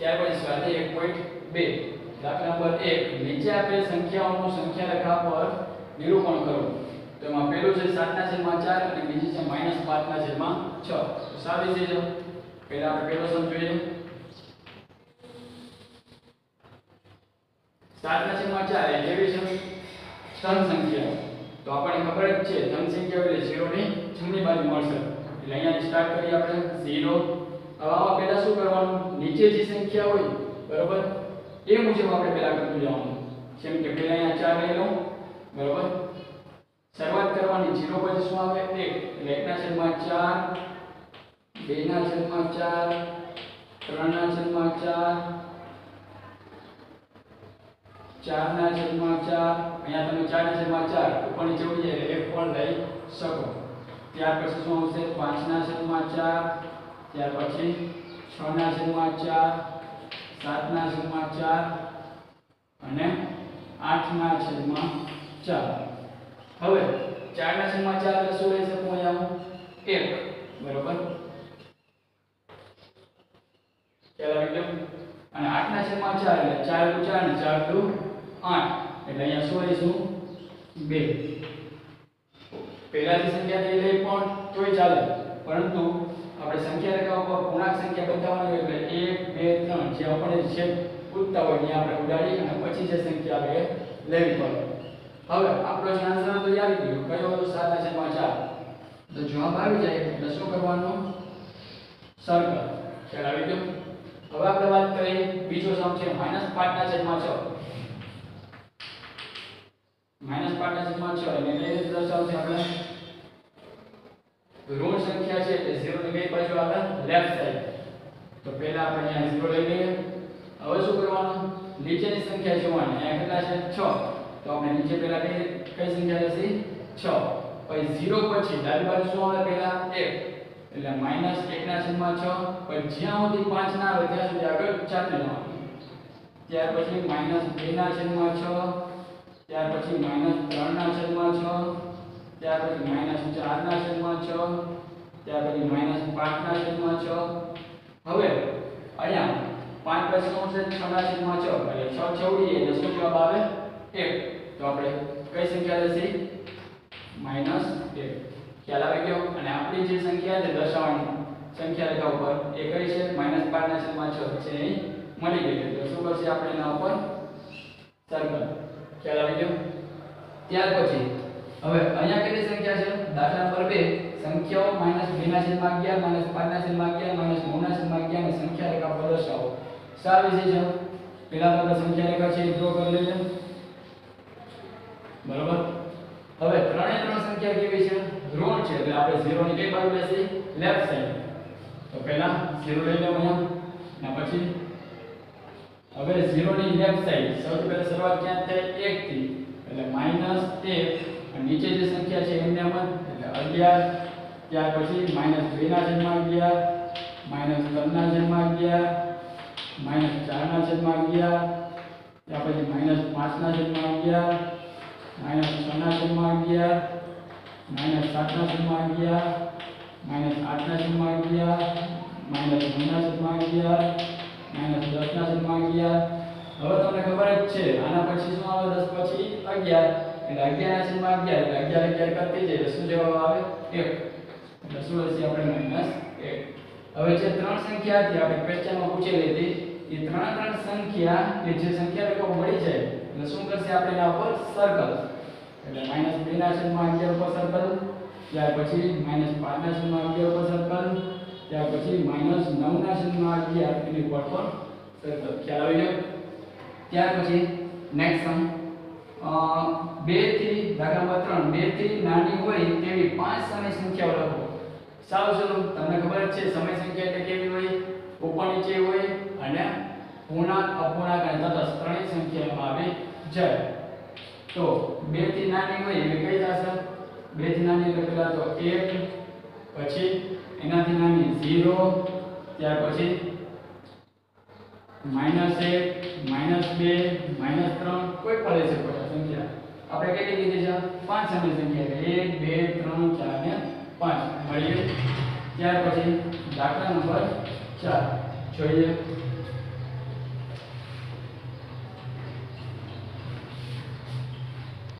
ત્યાર પછી સ્વાધ્યાય એક પોઈન્ટ બે દાખલા નંબર એક નીચે આપેલ સંખ્યાઓનું સંખ્યા રેખા પર નિરૂપણ કરો તો એમાં પહેલું છે સાતના છેદમાં ચાર અને બીજી છે માઇનસ પાંચના છેદમાં છ તો સાબિત છે જો પહેલા આપણે પહેલો સમ જોઈએ સાતના છેદમાં ચાર એ કેવી છે ધન સંખ્યા તો આપણને ખબર જ છે ધન સંખ્યા એટલે 0 ની જમણી બાજુ મળશે એટલે અહીંયા સ્ટાર્ટ કરીએ આપણે 0 હવે આમાં પહેલા શું કરવાનું નીચે જે સંખ્યા હોય બરોબર એ મુજબ આપણે પહેલા કરતું જવાનું જેમ કે પહેલા અહીંયા 4 લઈ લઉં બરોબર શરૂઆત કરવાની 0 પછી શું આવે 1 એટલે 1 ના છેદમાં 4 2 ના છેદમાં 4 3 ના છેદમાં 4 ચાર ના છેદમાં ચાર અહીંયા તમે ચાર ના છેદમાં ચાર ઉપર નીચે ઉડી જાય એટલે એક પણ લઈ શકો ત્યાર પછી શું આવશે પાંચ ના છેદમાં ચાર ત્યાર પછી છ ના છેદમાં ચાર સાત ના છેદમાં ચાર અને આઠ ના છેદમાં ચાર. હવે ચાર ના છેદમાં ચાર એટલે શું લઈ શકું અહીંયા હું? એક. બરોબર? અને આઠ ના છેદમાં ચાર એટલે ચાર ટુ ચાર ને ચાર ટુ આઠ. એટલે અહીંયા શું લઈશું બે. પહેલાની સંખ્યા લઈ લઈ પણ તોય ચાલે. પરંતુ આપણે સંખ્યા રેખા ઉપર પૂર્ણાંક સંખ્યા બતાવવાની હોય એટલે એક બે ત્રણ જે આપણે છે પૂછતા હોય ત્યાં આપણે ઉડાડી અને પછી જે સંખ્યા આપણે લેવી પડે હવે આપણો જે આન્સર તો આવી ગયો કયો હતો સાત ના છેદમાં ચાર તો જવાબ આવી જાય એટલે શું કરવાનું સર્કલ ખ્યાલ આવી ગયો હવે આપણે વાત કરીએ બીજો સમ છે માઈનસ પાંચ ના છેદમાં છ માઈનસ પાંચ ના છેદમાં છ એને કઈ રીતે દર્શાવશે આપણે છે એટલે 0 ની કઈ બાજુ આવે લેફ્ટ સાઈડ તો પહેલા આપણે અહીંયા 0 લઈ લઈએ હવે શું કરવાનું નીચેની સંખ્યા જોવાની અહીંયા કેટલા છે 6 તો આપણે નીચે પહેલા કઈ કઈ સંખ્યા લેશે 6 પછી 0 પછી ડાબી બાજુ શું આવે પહેલા 1 એટલે માઈનસ 1 ના છેદમાં 6 પછી જ્યાં સુધી 5 ના આવે ત્યાં સુધી આગળ ચાલતું જવાનું ત્યાર પછી માઈનસ 2 ના છેદમાં 6 ત્યાર પછી માઈનસ 3 ના છેદમાં 6 ત્યાર પછી માઈનસ 4 ના છેદમાં 6 ત્યાર પછી માઇનસ 5 ના છેદમાં 6 હવે, અહીંયા 5 પછી શું છે 6 ના છેદમાં 6 એટલે 6 છોડીએ એટલે શું જવાબ આવે? 1 તો આપણે કઈ સંખ્યા લેશે માઇનસ 1 ખ્યાલ આવી ગયો? અને આપણી જે સંખ્યા છે દશાંશ સંખ્યા રેખા ઉપર, એ કઈ છે? માઇનસ 5 ના છેદમાં 6 છે એ મળી ગઈ તો શું કરશે આપણે એના ઉપર? સર્કલ ખ્યાલ આવી ગયો? ત્યાર પછી હવે અહીંયા કેટલી સંખ્યા છે દાખલા નંબર 2 સંખ્યાઓ -2 ના છેદમાં 11 -5 ના છેદમાં 11 -9 ના છેદમાં 11 ને સંખ્યા રેખા પર દર્શાવો શા વિશે છે પહેલા તો આપણે સંખ્યા રેખા છે ડ્રો કરી લઈએ બરોબર હવે ત્રણે ત્રણ સંખ્યા કેવી છે ઋણ છે એટલે આપણે 0 ની કઈ બાજુ લેશે લેફ્ટ સાઈડ તો પહેલા 0 લઈ લેવું અહીંયા અને પછી હવે 0 ની લેફ્ટ સાઈડ સૌથી પહેલા શરૂઆત ક્યાં થાય 1 થી એટલે માઈનસ 1 અને નીચે જે સંખ્યા છે એમને એમ જ એટલે 11 ત્યાર પછી માઈનસ 2 ના છેદમાં 11 માઈનસ 3 ના છેદમાં 11 માઈનસ 4 ના છેદમાં 11 ત્યાર પછી માઈનસ 5 ના છેદમાં 11 માઈનસ 6 ના છેદમાં 11 માઈનસ 7 ના છેદમાં 11 માઈનસ 8 ના છેદમાં 11 માઈનસ 9 ના છેદમાં 11 માઈનસ 10 ના છેદમાં 11 હવે તમને ખબર જ છે આના પછી શું આવે 10 પછી 11 એટલે 11 ના છેદમાં 11 એટલે 11 11 કરતી જાય એટલે શું જવાબ આવે 1 એટલે શું હશે આપણે માઈનસ 1 હવે જે ત્રણ સંખ્યા હતી આપણે ક્વેશ્ચનમાં પૂછેલી હતી એ ત્રણ ત્રણ સંખ્યા કે જે સંખ્યા રેખા મળી જાય એટલે શું કરશે આપણે એના ઉપર સર્કલ એટલે માઈનસ 2 ના છેદમાં 11 ઉપર સર્કલ ત્યાર પછી માઈનસ 5 ના છેદમાં 11 ઉપર સર્કલ ત્યાર પછી માઈનસ 9 ના છેદમાં 11 એની ઉપર પણ સર્કલ ખ્યાલ આવી ગયો ત્યાર પછી નેક્સ્ટ સમ બેથી દાખલા ત્રણ, બેથી નાની હોય તેવી પાંચ સમય સંખ્યાઓ લખો. સાવ સરળ તમને ખબર જ છે, સમય સંખ્યા એટલે કેવી હોય? ઉપર નીચે હોય અને પૂર્ણાંક, અપૂર્ણાંક અને તટસ્થ ત્રણેય સંખ્યામાં આવી જાય. તો બેથી નાની હોય એવી કઈ થશે? બેથી નાની એટલે તો એક, પછી એનાથી નાની 0 ત્યાર પછી માઇનસ 1 માઇનસ 2 માઇનસ 3 કોઈ ફળે છે કોઈ સંખ્યા. આપણે કેટલી લીધી છે? પાંચ અંકી સંખ્યા 1 2 3 4 અને 5 મળીએ. ત્યાર પછી દાખલા નંબર 4 જોઈએ.